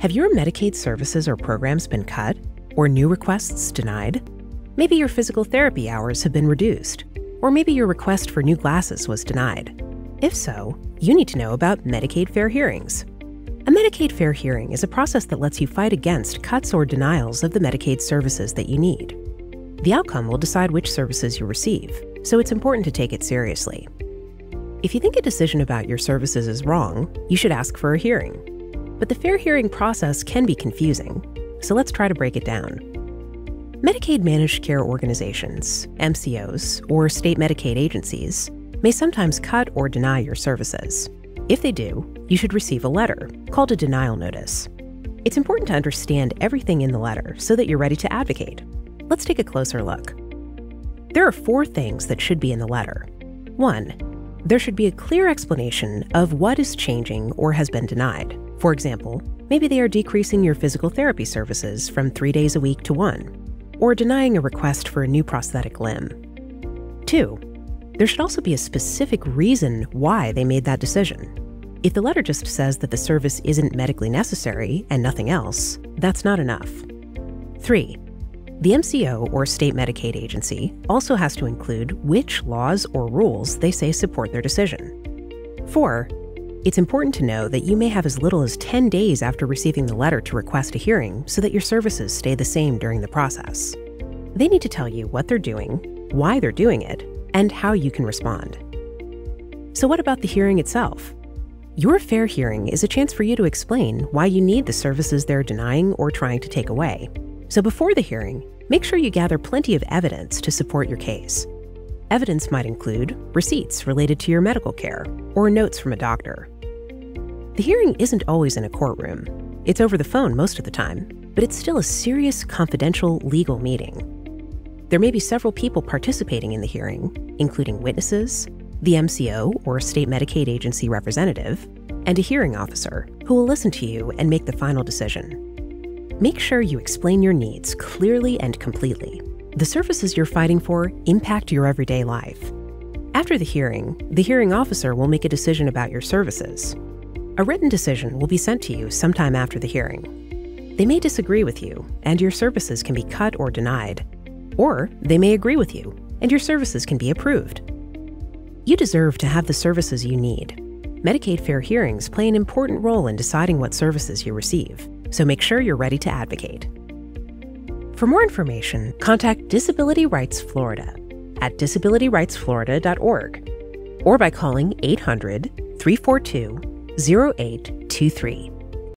Have your Medicaid services or programs been cut or new requests denied? Maybe your physical therapy hours have been reduced, or maybe your request for new glasses was denied. If so, you need to know about Medicaid Fair Hearings. A Medicaid Fair Hearing is a process that lets you fight against cuts or denials of the Medicaid services that you need. The outcome will decide which services you receive, so it's important to take it seriously. If you think a decision about your services is wrong, you should ask for a hearing. But the fair hearing process can be confusing, so let's try to break it down. Medicaid managed care organizations, MCOs, or state Medicaid agencies may sometimes cut or deny your services. If they do, you should receive a letter called a denial notice. It's important to understand everything in the letter so that you're ready to advocate. Let's take a closer look. There are four things that should be in the letter. One, there should be a clear explanation of what is changing or has been denied. For example, maybe they are decreasing your physical therapy services from three days a week to one, or denying a request for a new prosthetic limb. Two, there should also be a specific reason why they made that decision. If the letter just says that the service isn't medically necessary and nothing else, that's not enough. Three, the MCO or state Medicaid agency also has to include which laws or rules they say support their decision. Four, it's important to know that you may have as little as 10 days after receiving the letter to request a hearing so that your services stay the same during the process. They need to tell you what they're doing, why they're doing it, and how you can respond. So, what about the hearing itself? Your fair hearing is a chance for you to explain why you need the services they're denying or trying to take away. So, before the hearing, make sure you gather plenty of evidence to support your case. Evidence might include receipts related to your medical care or notes from a doctor. The hearing isn't always in a courtroom, it's over the phone most of the time, but it's still a serious, confidential legal meeting. There may be several people participating in the hearing, including witnesses, the MCO or state Medicaid agency representative, and a hearing officer who will listen to you and make the final decision. Make sure you explain your needs clearly and completely the services you're fighting for impact your everyday life. After the hearing, the hearing officer will make a decision about your services. A written decision will be sent to you sometime after the hearing. They may disagree with you, and your services can be cut or denied. Or they may agree with you, and your services can be approved. You deserve to have the services you need. Medicaid fair hearings play an important role in deciding what services you receive, so make sure you're ready to advocate. For more information, contact Disability Rights Florida at disabilityrightsflorida.org or by calling 800 342 0823.